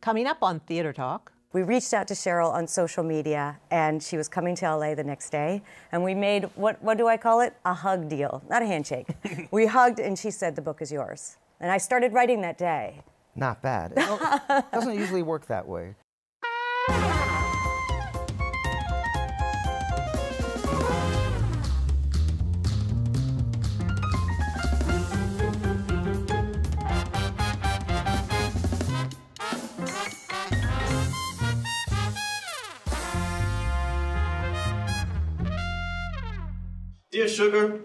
Coming up on Theater Talk. We reached out to Cheryl on social media, and she was coming to LA the next day. And we made what, what do I call it? A hug deal, not a handshake. we hugged, and she said, The book is yours. And I started writing that day. Not bad. It doesn't usually work that way. Sugar,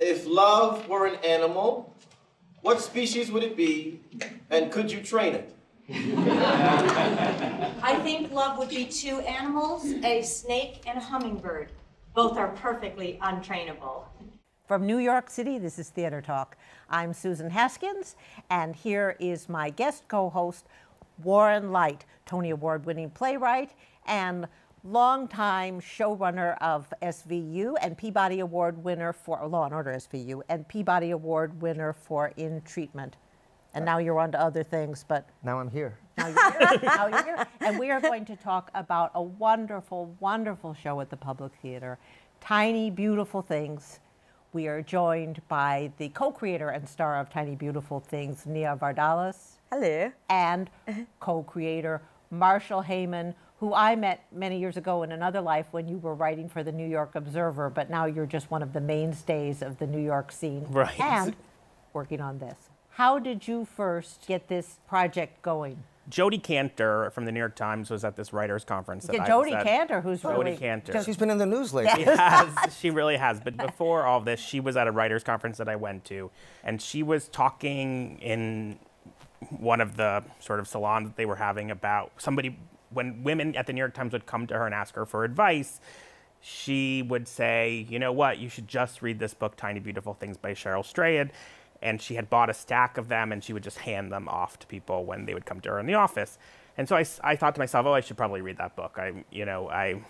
if love were an animal, what species would it be, and could you train it? I think love would be two animals, a snake and a hummingbird. Both are perfectly untrainable. From New York City, this is Theater Talk. I'm Susan Haskins, and here is my guest co host, Warren Leight, Tony Award winning playwright and longtime showrunner of SVU and Peabody Award winner for Law and Order SVU and Peabody Award winner for In Treatment. And now you're on to other things, but Now I'm here. now you're here. now you're here. And we are going to talk about a wonderful, wonderful show at the Public Theater, Tiny Beautiful Things. We are joined by the co-creator and star of Tiny Beautiful Things, Nia Vardalos, Hello. and co-creator Marshall Heyman, who I met many years ago in another life when you were writing for the New York Observer, but now you're just one of the mainstays of the New York scene. Right. And working on this. How did you first get this project going? Jodi Kantor from the New York Times was at this writers conference. That Yeah, I Jodi was at. Kantor, who's Jodi really Kantor. She's been in the news lately. She has. She really has. But before all this, she was at a writers conference that I went to, and she was talking in one of the sort of salons that they were having about somebody when women at the New York Times would come to her and ask her for advice. She would say, "You know what? You should just read this book, Tiny Beautiful Things by Cheryl Strayed." And she had bought a stack of them, and she would just hand them off to people when they would come to her in the office. And so I thought to myself, "Oh, I should probably read that book." I, you know, I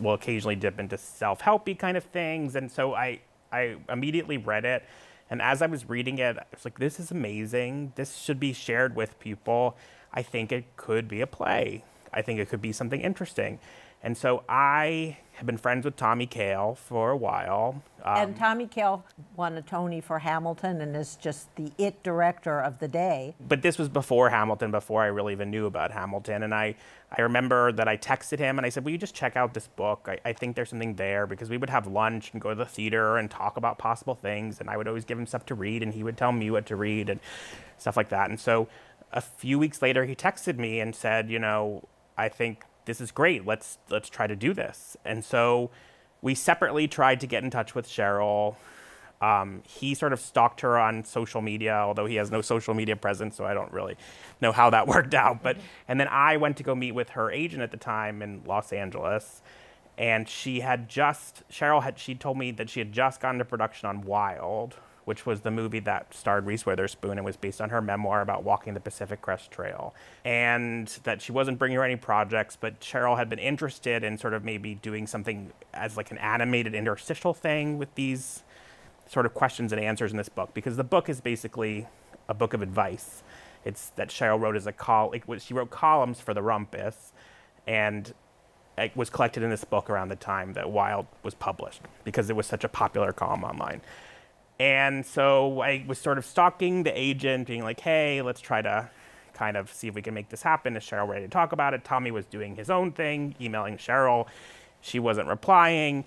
will occasionally dip into self-helpy kind of things, and so I, I immediately read it. And as I was reading it, I was like, "This is amazing. This should be shared with people. I think it could be a play. I think it could be something interesting." And so I have been friends with Tommy Kail for a while. Um, and Tommy Kail won a Tony for Hamilton and is just the it director of the day. but this was before Hamilton, before I really even knew about Hamilton. And I, I remember that I texted him and I said, Will you just check out this book? I, I think there's something there because we would have lunch and go to the theater and talk about possible things. And I would always give him stuff to read and he would tell me what to read and stuff like that. And so a few weeks later, he texted me and said, You know, I think this is great. Let's, let's try to do this. And so we separately tried to get in touch with Cheryl. Um, he sort of stalked her on social media, although he has no social media presence, so I don't really know how that worked out. But and then I went to go meet with her agent at the time in Los Angeles, and she had just Cheryl had she told me that she had just gone to production on Wild, which was the movie that starred Reese Witherspoon and was based on her memoir about walking the Pacific Crest Trail, and that she wasn't bringing her any projects, but Cheryl had been interested in sort of maybe doing something as like an animated interstitial thing with these sort of questions and answers in this book because the book is basically a book of advice. It's that Cheryl wrote as a col. She wrote columns for the Rumpus, and it was collected in this book around the time that Wild was published because it was such a popular column online. And so I was sort of stalking the agent, being like, "Hey, let's try to kind of see if we can make this happen. Is Cheryl ready to talk about it?" Tommy was doing his own thing, emailing Cheryl. She wasn't replying.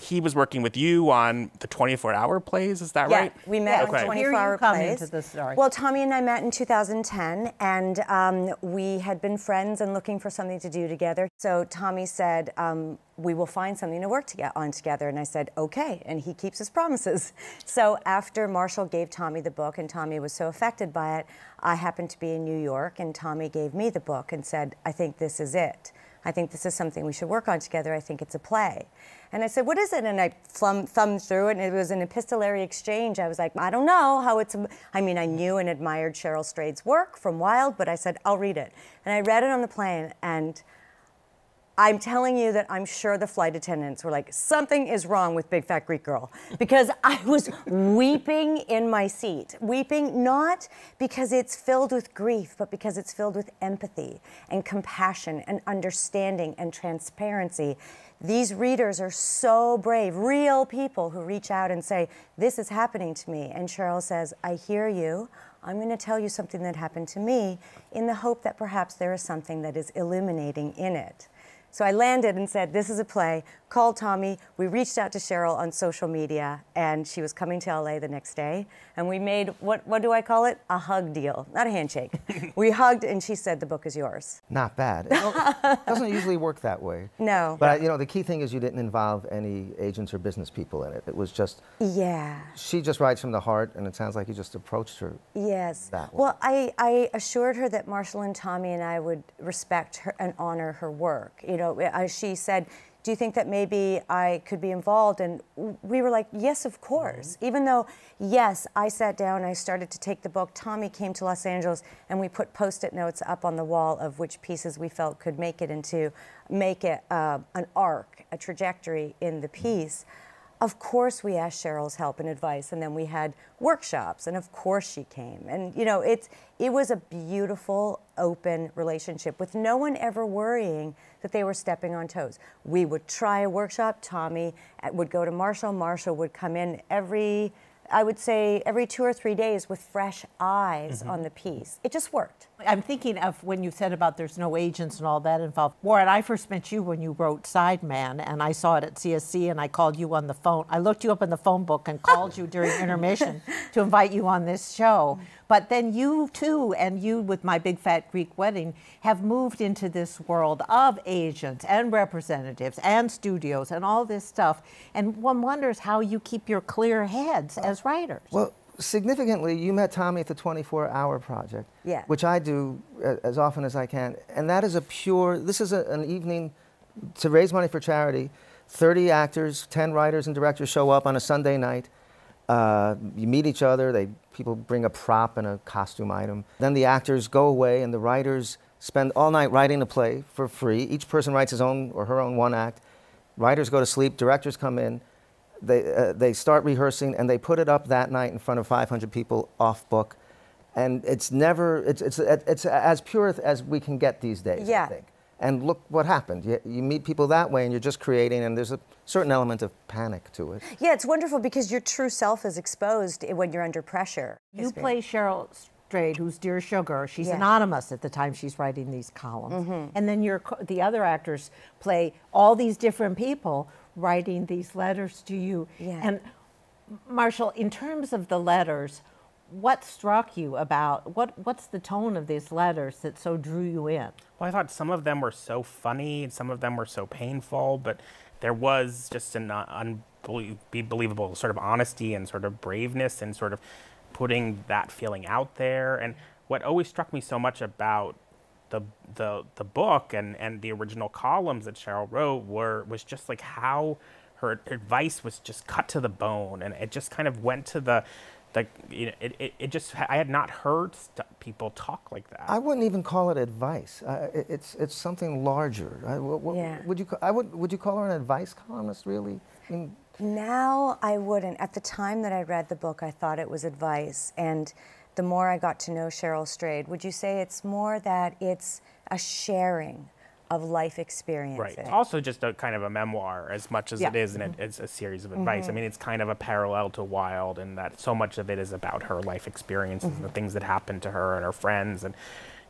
He was working with you on the 24-hour plays. Is that Yeah, right? we met Yeah, on okay. 24 Here you hour come plays. into the story. Well, Tommy and I met in 2010, and um, we had been friends and looking for something to do together. So Tommy said, um, "We will find something to work to get on together." And I said, "Okay." And he keeps his promises. So after Marshall gave Tommy the book, and Tommy was so affected by it, I happened to be in New York, and Tommy gave me the book and said, "I think this is it." I think this is something we should work on together. I think it's a play. And I said, What is it? And I thumb, thumbed through it, and it was an epistolary exchange. I was like, I don't know how it's. I mean, I knew and admired Cheryl Strayed's work from Wild, but I said, I'll read it. And I read it on the plane, and I'm telling you that I'm sure the flight attendants were like, something is wrong with Big Fat Greek Girl. Because I was weeping in my seat. Weeping not because it's filled with grief, but because it's filled with empathy and compassion and understanding and transparency. These readers are so brave, real people who reach out and say, This is happening to me. And Cheryl says, I hear you. I'm going to tell you something that happened to me in the hope that perhaps there is something that is illuminating in it. So I landed and said, This is a play. Called Tommy. We reached out to Cheryl on social media, and she was coming to LA the next day. And we made what, what do I call it? A hug deal, not a handshake. we hugged, and she said, The book is yours. Not bad. It doesn't usually work that way. No. But you know, the key thing is you didn't involve any agents or business people in it. It was just Yeah. she just writes from the heart, and it sounds like you just approached her. Yes. that way. Well, I, I assured her that Marshall and Tommy and I would respect her and honor her work. You know, I, she said, "Do you think that maybe I could be involved?" And we were like, "Yes, of course." Even though, yes, I sat down, I started to take the book. Tommy came to Los Angeles, and we put Post-it notes up on the wall of which pieces we felt could make it into, make it uh, an arc, a trajectory in the piece. Of course, we asked Cheryl's help and advice, and then we had workshops, and of course she came. And you know, it's it was a beautiful, open relationship with no one ever worrying that they were stepping on toes. We would try a workshop. Tommy uh, would go to Marshall. Marshall would come in every, I would say, every two or three days with fresh eyes on the piece. It just worked. I'm thinking of when you said about there's no agents and all that involved. Warren, I first met you when you wrote Sideman, and I saw it at CSC, and I called you on the phone. I looked you up in the phone book and called you during intermission to invite you on this show. But then you too, and you with my big fat Greek wedding, have moved into this world of agents and representatives and studios and all this stuff. And one wonders how you keep your clear heads as writers. Well, significantly, you met Tommy at the 24 Hour Project, Yeah. which I do a- as often as I can. And that is a pure, this is a, an evening to raise money for charity. 30 actors, 10 writers and directors show up on a Sunday night. Uh, you meet each other, they, people bring a prop and a costume item. Then the actors go away, and the writers spend all night writing a play for free. Each person writes his own or her own one act. Writers go to sleep, directors come in, they, uh, they start rehearsing, and they put it up that night in front of 500 people off book. And it's never, it's, it's, it's as pure as we can get these days, Yeah. I think. And look what happened. You, you meet people that way, and you're just creating, and there's a certain element of panic to it. Yeah, it's wonderful because your true self is exposed when you're under pressure. You play Cheryl Strayed, who's Dear Sugar. She's Yeah. Anonymous at the time she's writing these columns. And then your, co- the other actors play all these different people writing these letters to you. Yeah. And Marshall, in terms of the letters, what struck you about what what's the tone of these letters that so drew you in? Well, I thought some of them were so funny and some of them were so painful, but there was just an uh, unbelievable sort of honesty and sort of braveness and sort of putting that feeling out there. And what always struck me so much about the the the book and and the original columns that Cheryl wrote were was just like how her advice was just cut to the bone and it just kind of went to the the you know, it, it, it just I had not heard st- people talk like that. I wouldn't even call it advice. Uh, it- it's, it's something larger. I, wh- wh- Yeah. Would you, I would, would you call her an advice columnist, really? I mean, Now I wouldn't. At the time that I read the book, I thought it was advice. And the more I got to know Cheryl Strayed, would you say it's more that it's a sharing of life experiences? Right. It's also just a kind of a memoir as much as Yeah. it is an, it's a series of advice. I mm-hmm. mean, it's kind of a parallel to Wild in that so much of it is about her life experiences and the mm-hmm. things that happened to her and her friends and,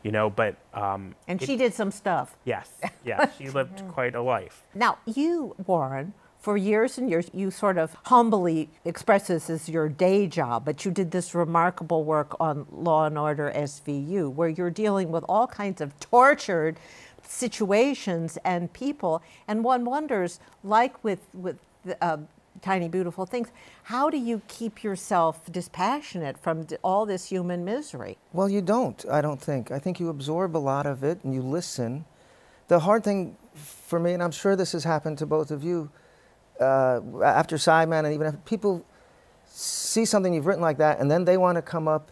you know, but um, And it- she did some stuff. yes, yes, she lived mm. quite a life. Now, you, Warren, for years and years, you sort of humbly express this as your day job, but you did this remarkable work on Law and Order SVU, where you're dealing with all kinds of tortured situations and people. And one wonders, like with, with uh, Tiny Beautiful Things, how do you keep yourself dispassionate from all this human misery? Well, you don't, I don't think. I think you absorb a lot of it and you listen. The hard thing for me, and I'm sure this has happened to both of you, uh, after Sideman and even after people see something you've written like that and then they want to come up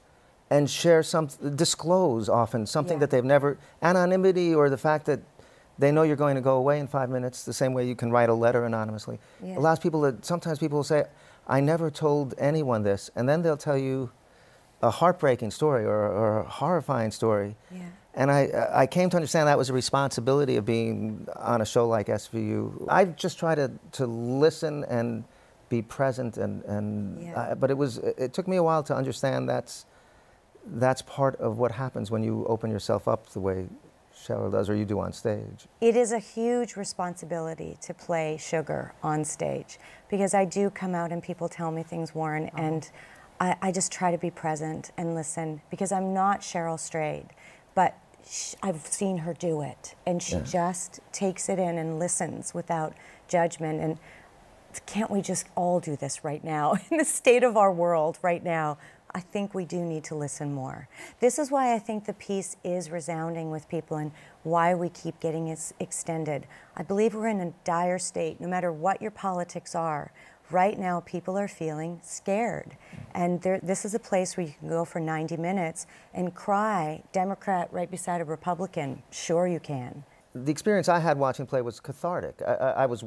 and share some, disclose often something Yeah. that they've never, anonymity or the fact that They know you're going to go away in five minutes, the same way you can write a letter anonymously. Yeah. Allows people to, sometimes people will say, I never told anyone this, and then they'll tell you a heartbreaking story or, or a horrifying story. Yeah. And I, uh, I came to understand that was a responsibility of being on a show like SVU. I just try to, to listen and be present, and, and Yeah. But it, was, it took me a while to understand that's, that's part of what happens when you open yourself up the way Cheryl does or you do on stage. It is a huge responsibility to play sugar on stage because I do come out and people tell me things, Warren, uh-huh. and I, I just try to be present and listen because I'm not Cheryl Strayed, but sh- I've seen her do it, and she Yeah. just takes it in and listens without judgment. And can't we just all do this right now in the state of our world right now? I think we do need to listen more. This is why I think the piece is resounding with people and why we keep getting it extended. I believe we're in a dire state, no matter what your politics are. Right now, people are feeling scared. And there, this is a place where you can go for 90 minutes and cry, Democrat right beside a Republican. Sure, you can. The experience I had watching play was cathartic. I, I, I was,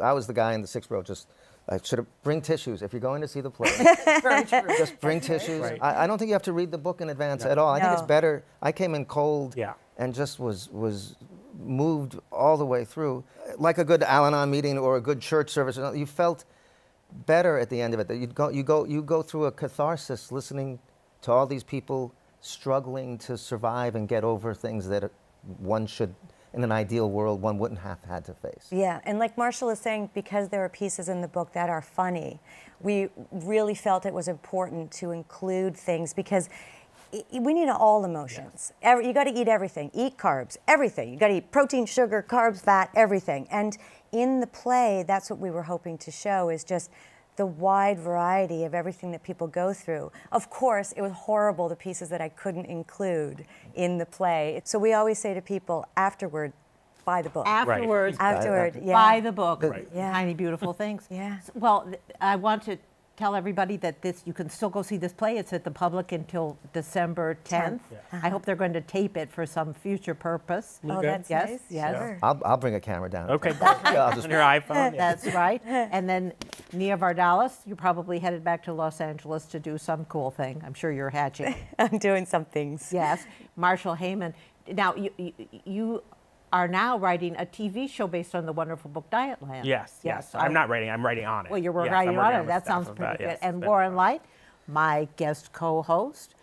I was the guy in the sixth row just. I should have bring tissues if you're going to see the play. Just bring tissues. Right. I, I don't think you have to read the book in advance at all. I think it's better. I came in cold Yeah. and just was was moved all the way through, like a good Al-Anon meeting or a good church service. You felt better at the end of it. That you go you go you go through a catharsis listening to all these people struggling to survive and get over things that one should, in an ideal world, one wouldn't have had to face. Yeah, and like Marshall is saying, because there are pieces in the book that are funny, we really felt it was important to include things because we need all emotions. Every, you got to eat everything. Eat carbs, everything. You got to eat protein, sugar, carbs, fat, everything. And in the play, that's what we were hoping to show is just the wide variety of everything that people go through. Of course, it was horrible the pieces that I couldn't include in the play. So we always say to people afterward, buy the book. Afterwards, Afterward, yeah. buy the book. Right. Yeah. Tiny beautiful things. Yeah. S- Well, I want to tell everybody that this you can still go see this play. It's at the public until December 10th. I hope they're going to tape it for some future purpose. Oh, Okay. that's Yes, nice. yes. Sure. I'll, I'll bring a camera down. Okay. Yeah, I'll just On your iPhone. yeah. That's right. And then Nia Vardalos, you're probably headed back to Los Angeles to do some cool thing. I'm sure you're hatching. I'm doing some things. Yes, Marshall Heyman. Now you, you you are now writing a TV show based on the wonderful book Dietland. Yes, yes. I- I'm not writing. I'm writing on it. Well, you're Yes, writing I'm on it. That sounds pretty that, good. yes, and Warren Leight, my guest co-host.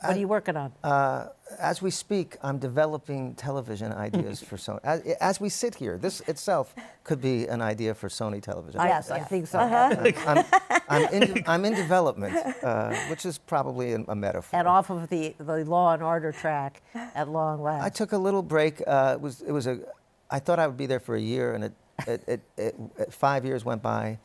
What are you working on? Uh, as we speak, I'm developing television ideas for Sony. As, as we sit here, this itself could be an idea for Sony Television. yes, I think so. I'm, I'm, in, I'm in development, uh, which is probably a, a metaphor. And off of the, the Law and Order track at long last. I took a little break. Uh, it was it was a. I thought I would be there for a year, and it, it, it, it, it five years went by.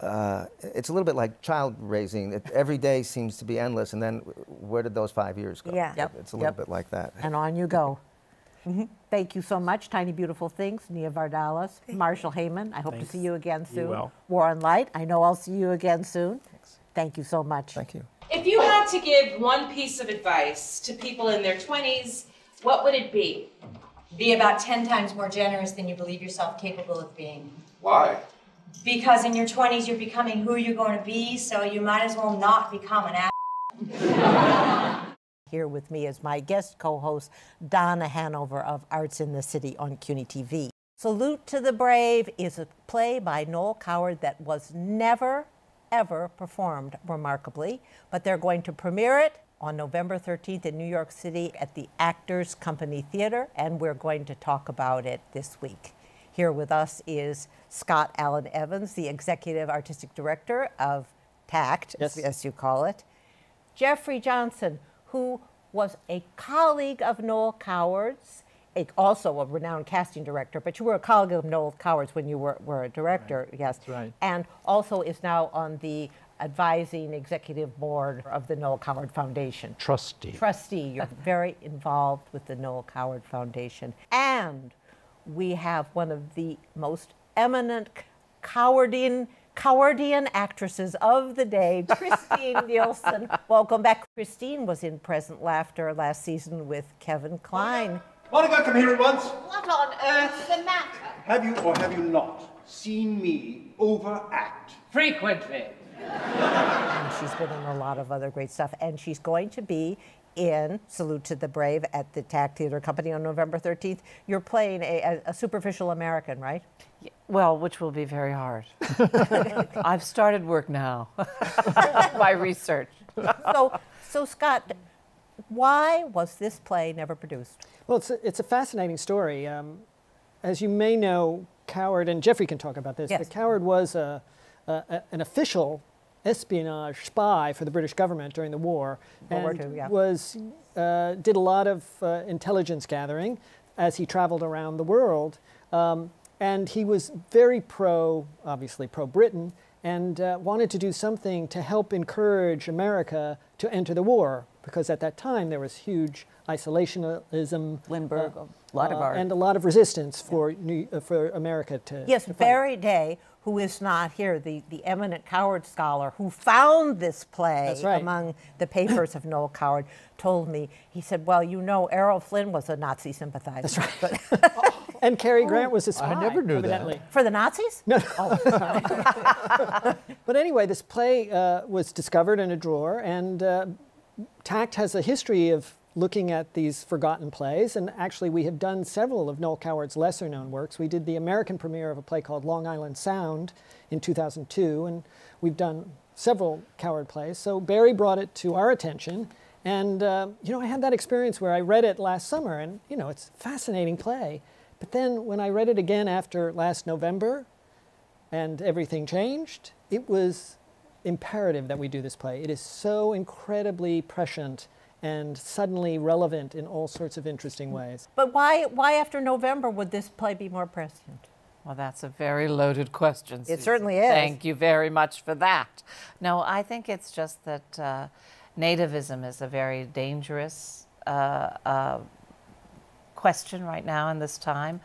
Uh, it's a little bit like child raising. It, every day seems to be endless, and then where did those five years go? Yeah. Yep, It's a little yep. bit like that. and on you go. Thank you so much, Tiny Beautiful Things, Nia Vardalos, Marshall Heyman. I hope Thanks. to see you again soon. You soon. will. Warren Leight, I know I'll see you again soon. Thanks. Thank you so much. Thank you. If you had to give one piece of advice to people in their 20s, what would it be? Be about 10 times more generous than you believe yourself capable of being. Why? Because in your 20s, you're becoming who you're going to be, so you might as well not become an ass. Here with me is my guest co host, Donna Hanover of Arts in the City on CUNY TV. Salute to the Brave is a play by Noel Coward that was never, ever performed remarkably, but they're going to premiere it on November 13th in New York City at the Actors Company Theater, and we're going to talk about it this week. Here with us is Scott Alan Evans, the Executive Artistic Director of TACT, Yes. as you call it. Geoffrey Johnson, who was a colleague of Noel Coward's, a, also a renowned casting director, but you were a colleague of Noel Coward's when you were, were a director, yes. right. And also is now on the advising executive board of the Noel Coward Foundation. Trustee. Trustee, you're very involved with the Noel Coward Foundation. And we have one of the most eminent cowardian, cowardian actresses of the day, Kristine Nielsen. Welcome back. Kristine was in Present Laughter last season with Kevin Kline. Monica, come here at once. What on earth's the matter? Have you or have you not seen me overact? Frequently. And she's been in a lot of other great stuff. And she's going to be in Salute to the Brave at the TACT Theater Company on November 13th. You're playing a, a, a superficial American, right? Well, which will be very hard. I've started work now. My research. so, so Scott, why was this play never produced? Well, it's a, it's a fascinating story. Um, as you may know, Coward, and Geoffrey can talk about this, Yes. but Coward was a, a, a- an official espionage spy for the British government during the war. World War and II, yeah. was, uh, did a lot of uh, intelligence gathering as he traveled around the world. Um, and he was very pro, obviously pro Britain, and uh, wanted to do something to help encourage America to enter the war, because at that time there was huge isolationism, Lindbergh, a lot of uh, our- and a lot of resistance for New, uh, for America to. Yes, to. Barry Day, who is not here, the, the eminent Coward scholar who found this play right. among the papers of Noel Coward, told me, he said, Well, you know, Errol Flynn was a Nazi sympathizer. That's right. And Cary Grant was a spy. I never knew that. For the Nazis? No. But anyway, this play uh, was discovered in a drawer, and uh, TACT has a history of looking at these forgotten plays, and actually we have done several of Noel Coward's lesser known works. We did the American premiere of a play called Long Island Sound in 2002, and we've done several Coward plays. So Barry brought it to our attention, and uh, you know, I had that experience where I read it last summer, and you know, it's a fascinating play. But then when I read it again after last November, and everything changed, it was imperative that we do this play. It is so incredibly prescient and suddenly relevant in all sorts of interesting ways. But why, why after November would this play be more prescient? Well, that's a very loaded question. It certainly is. Thank you very much for that. No, I think it's just that uh, nativism is a very dangerous uh, uh, question right now in this time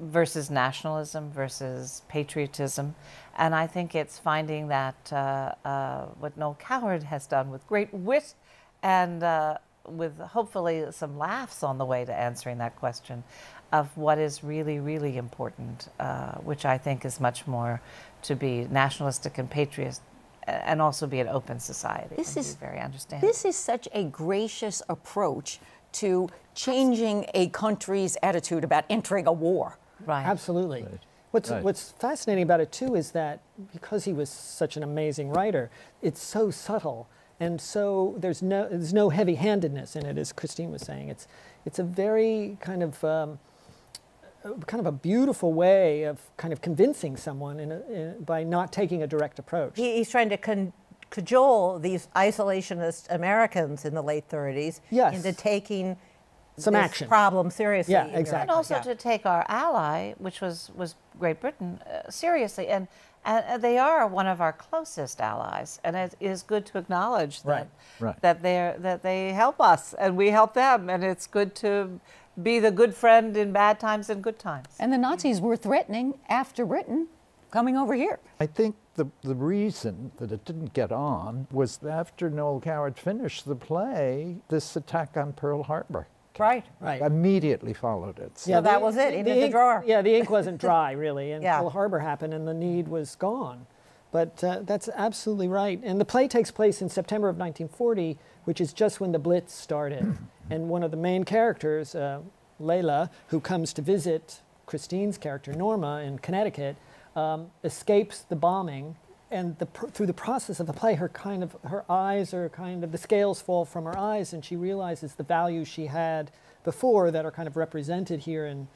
versus nationalism versus patriotism. And I think it's finding that uh, uh, what Noel Coward has done with great wit and uh, with hopefully some laughs on the way to answering that question of what is really, really important, uh, which I think is much more to be nationalistic and patriotic and also be an open society. This is very understanding. This is such a gracious approach to changing a country's attitude about entering a war. Right. Absolutely. What's, Right. what's fascinating about it too is that because he was such an amazing writer, it's so subtle and so there's no there's no heavy-handedness in it, as Kristine was saying. It's it's a very kind of um, uh, kind of a beautiful way of kind of convincing someone in a, in, by not taking a direct approach. He, he's trying to con- cajole these isolationist Americans in the late 30s Yes. into taking Some this action. problem seriously. Yeah, in Europe. And also Yeah. to take our ally, which was, was Great Britain, uh, seriously. And, and uh, they are one of our closest allies. And it is good to acknowledge that, Right, right. that, they're, that they help us and we help them. And it's good to be the good friend in bad times and good times. And the Nazis were threatening after Britain coming over here. I think the, the reason that it didn't get on was after Noel Coward finished the play, this attack on Pearl Harbor Right. Right. immediately followed it. So Yeah, that was it, in the ink, drawer. Yeah, the ink wasn't dry really, and Yeah. Pearl Harbor happened, and the need was gone. But uh, that's absolutely right. And the play takes place in September of 1940, which is just when the Blitz started. and one of the main characters, uh, Layla, who comes to visit Kristine's character Norma in Connecticut, um, escapes the bombing. And the, pr- through the process of the play, her kind of her eyes are kind of the scales fall from her eyes, and she realizes the values she had before that are kind of represented here in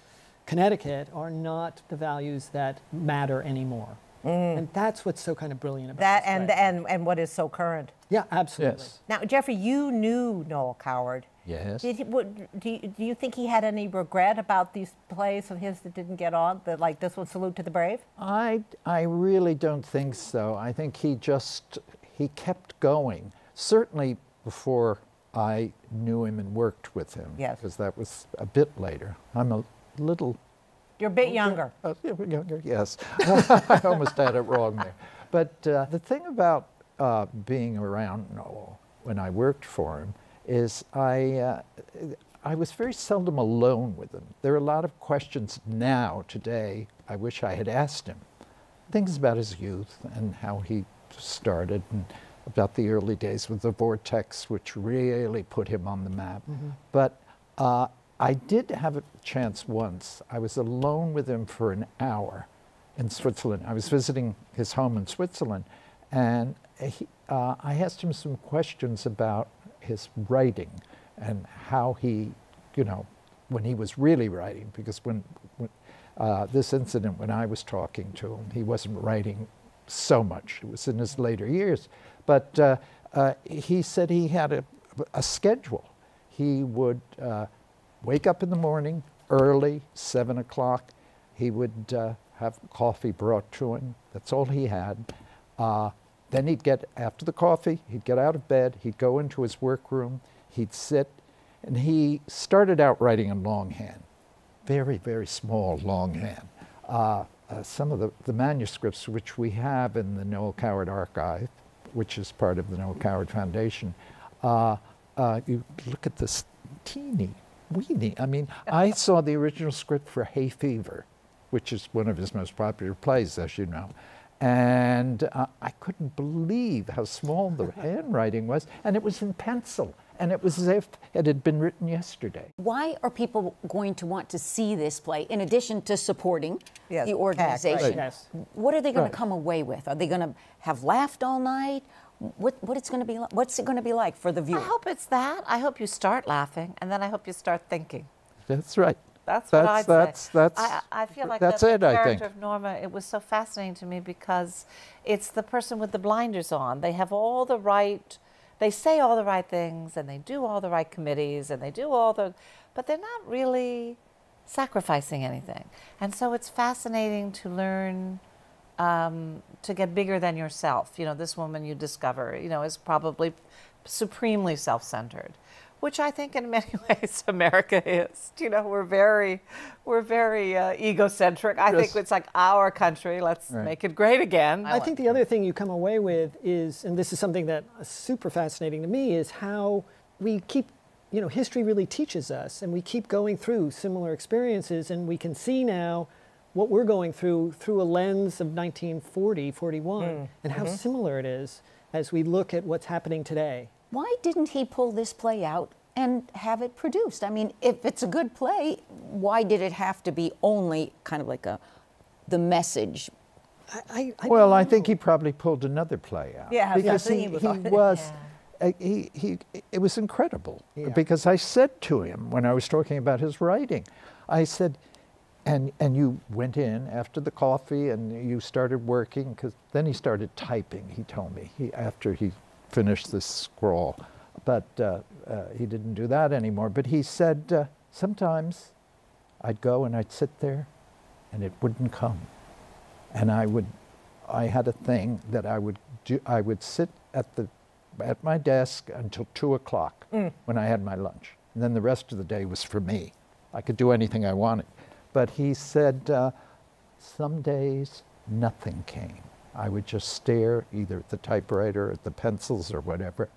Connecticut are not the values that matter anymore. Mm. And that's what's so kind of brilliant about That this and, and, and what is so current. Yeah, absolutely. Yes. Now, Geoffrey, you knew Noel Coward. Yes. Did he, would, do, you, do you think he had any regret about these plays of his that didn't get on? That like this one, Salute to the Brave? I, I really don't think so. I think he just, he kept going. Certainly before I knew him and worked with him. Yes. Because that was a bit later. I'm a little You're a bit younger. Uh, younger, yes. I almost had it wrong there. But uh, the thing about uh, being around Noel when I worked for him is I, uh, I was very seldom alone with him. There are a lot of questions now, today, I wish I had asked him. Things about his youth and how he started, and about the early days with the Vortex, which really put him on the map. But uh, I did have a chance once. I was alone with him for an hour in Switzerland. I was visiting his home in Switzerland, and he, uh, I asked him some questions about his writing and how he, you know, when he was really writing, because when, when uh, this incident, when I was talking to him, he wasn't writing so much. It was in his later years. But uh, uh, he said he had a, a schedule. He would uh, wake up in the morning early, 7 o'clock. He would uh, have coffee brought to him. That's all he had. Then he'd get, after the coffee, he'd get out of bed, he'd go into his workroom, he'd sit, and he started out writing in longhand, very, very small longhand. Uh, uh, some of the, the manuscripts which we have in the Noel Coward Archive, which is part of the Noel Coward Foundation, uh, uh, you look at this teeny, weeny. I mean, I saw the original script for Hay Fever, which is one of his most popular plays, as you know. And uh, I couldn't believe how small the handwriting was, and it was in pencil, and it was as if it had been written yesterday. Why are people going to want to see this play in addition to supporting Yes, the TACT, right. organization? Yes. What are they going Right. to come away with? Are they going to have laughed all night? What what it's going to be like? What's it going to be like for the viewer? I hope it's that. I hope you start laughing, and then I hope you start thinking. That's right. That's what I'd that's, say. That's, I, I feel like that's the it, I character think. of Norma. It was so fascinating to me because it's the person with the blinders on. They have all the right, they say all the right things, and they do all the right committees, and they do all the, but they're not really sacrificing anything. And so it's fascinating to learn um, to get bigger than yourself. You know, this woman you discover, you know, is probably supremely self-centered, which I think in many ways America is. You know, we're very, we're very uh, egocentric. I think it's like our country. Let's Right. make it great again. I think the other thing you come away with is, and this is something that is super fascinating to me, is how we keep, you know, history really teaches us, and we keep going through similar experiences, and we can see now what we're going through through a lens of 1940, 41, and how similar it is as we look at what's happening today. Why didn't he pull this play out and have it produced? I mean, if it's a good play, why did it have to be only kind of like a the message? I, I, I Well, I think he probably pulled another play out. Yeah, because he, he about it. was, uh, he, he, it was incredible. Yeah. Because I said to him when I was talking about his writing, I said, and, and you went in after the coffee and you started working, because then he started typing, he told me, he, after he finished this scroll. But uh, uh, he didn't do that anymore. But he said, uh, sometimes I'd go and I'd sit there and it wouldn't come and I would, I had a thing that I would do. I would sit at the, at my desk until two o'clock when I had my lunch, and then the rest of the day was for me. I could do anything I wanted, but he said, uh, some days nothing came. I would just stare either at the typewriter, at the pencils, or whatever.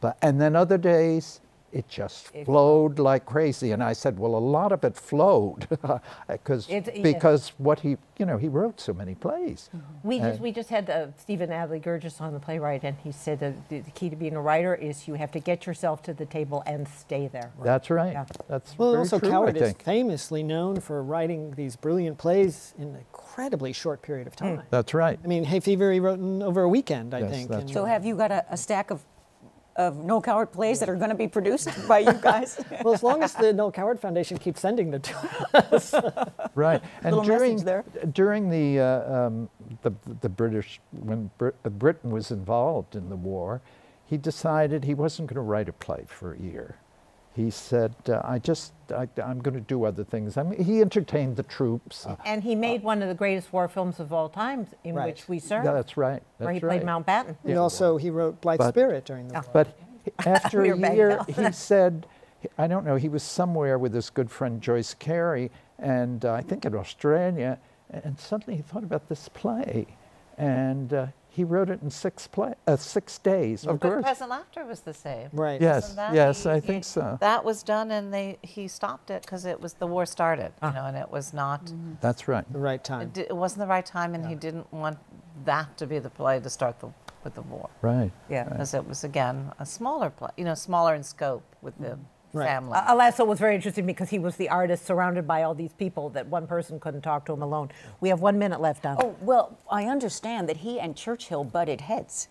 But and then other days it just flowed like crazy. And I said, well, a lot of it flowed because It's- yeah. because what he you know he wrote so many plays. We just we just had uh, Stephen Adly Guirgis on the playwright, and he said that the, the key to being a writer is you have to get yourself to the table and stay there. That's right. Yeah. That's Well, very also true, Coward I is famously known for writing these brilliant plays in an incredibly short period of time. That's right. I mean, Hay Fever he wrote in over a weekend, I Yes, think. that's and- So have you got a, a stack of of Noel Coward plays that are going to be produced by you guys? well, as long as the Noel Coward Foundation keeps sending them to us. Right. And Little during message there. during the uh, um, the the British when Brit- uh, Britain was involved in the war, he decided he wasn't going to write a play for a year. He said, uh, "I just I, I'm going to do other things." I mean, he entertained the troops. And he made one of the greatest war films of all time, in Right. which we served, Yeah, that's right. where he that's played right. Mountbatten. and also he wrote Blithe Spirit during the war. But after We a year, he said, I don't know, he was somewhere with his good friend Joyce Carey, and uh, I think in Australia, and suddenly he thought about this play. And uh, He wrote it in six play, uh, six days. Of but course. present laughter was the same. Right. Yes, yes, He- I he- think so. That was done, and they he stopped it because it was the war started, Ah. you know, and it was not. Mm-hmm. That's right. The right time. di- it wasn't the right time, and he didn't want that to be the play to start the with the war. Right. Yeah. Because it was again a smaller play, you know, smaller in scope with the Right. family. Uh, Alesso was very interesting because he was the artist surrounded by all these people that one person couldn't talk to him alone. We have one minute left, Don. Oh, well, I understand that he and Churchill butted heads.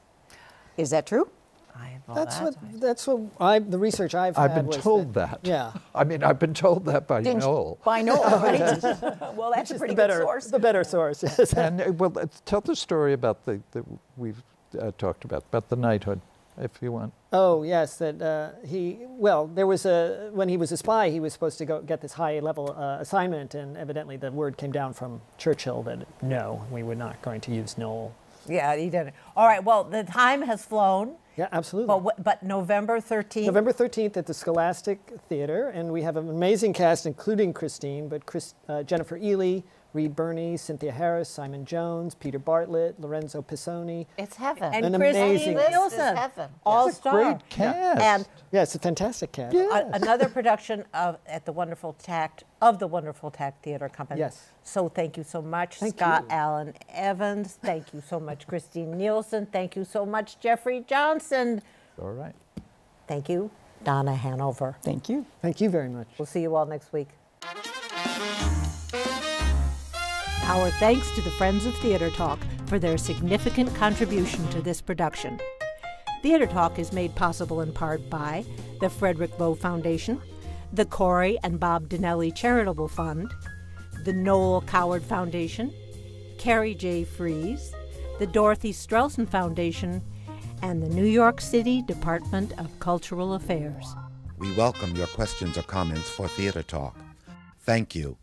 Is that true? I, well, That's that what I- that's what I the research I've I've had been was told that. Yeah. I mean, I've been told that by Didn't Noel. By Noel, right? well, that's a pretty the better, good source. The better source, yes. and uh, well, let's tell the story about the that we've uh, talked about about the knighthood, if you want. Oh yes, that uh, he. Well, there was a when he was a spy, he was supposed to go get this high level uh, assignment, and evidently the word came down from Churchill that no, we were not going to use Noel. Yeah, he did it. All right, well, the time has flown, Yeah, absolutely. but, but November 13th. November 13th at the Scholastic Theater, and we have an amazing cast, including Kristine, but Chris, uh, Jennifer Ehle, Reed Birney, Cynthia Harris, Simon Jones, Peter Bartlett, Lorenzo Pisoni. it's heaven. and An Kristine amazing- Nielsen, all It's star. great cast. And Yeah, it's a fantastic cast. a- another production of at the Wonderful TACT of the Wonderful TACT Theater Company. Yes. So thank you so much, Thank Scott you. Alan Evans. Thank you so much, Kristine Nielsen. Thank you so much, Geoffrey Johnson. All right. Thank you, Donna Hanover. Thank you. Thank you very much. We'll see you all next week. Our thanks to the Friends of Theater Talk for their significant contribution to this production. Theater Talk is made possible in part by the Frederick Loewe Foundation, the Corey and Bob Dinelli Charitable Fund, the Noel Coward Foundation, Carrie J. Fries, the Dorothy Strelsin Foundation, and the New York City Department of Cultural Affairs. We welcome your questions or comments for Theater Talk. Thank you